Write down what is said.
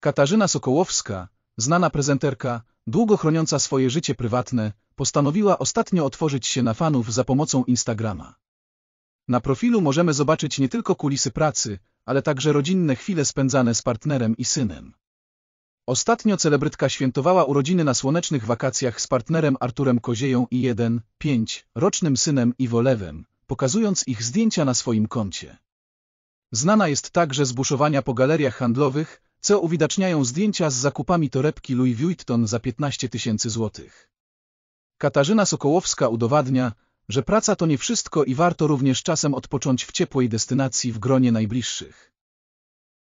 Katarzyna Sokołowska, znana prezenterka, długo chroniąca swoje życie prywatne, postanowiła ostatnio otworzyć się na fanów za pomocą Instagrama. Na profilu możemy zobaczyć nie tylko kulisy pracy, ale także rodzinne chwile spędzane z partnerem i synem. Ostatnio celebrytka świętowała urodziny na słonecznych wakacjach z partnerem Arturem Kozieją i jeden, pięć, rocznym synem Iwo Lewem, pokazując ich zdjęcia na swoim koncie. Znana jest także z buszowania po galeriach handlowych, co uwidaczniają zdjęcia z zakupami torebki Louis Vuitton za 15 tysięcy złotych. Katarzyna Sokołowska udowadnia, że praca to nie wszystko i warto również czasem odpocząć w ciepłej destynacji w gronie najbliższych.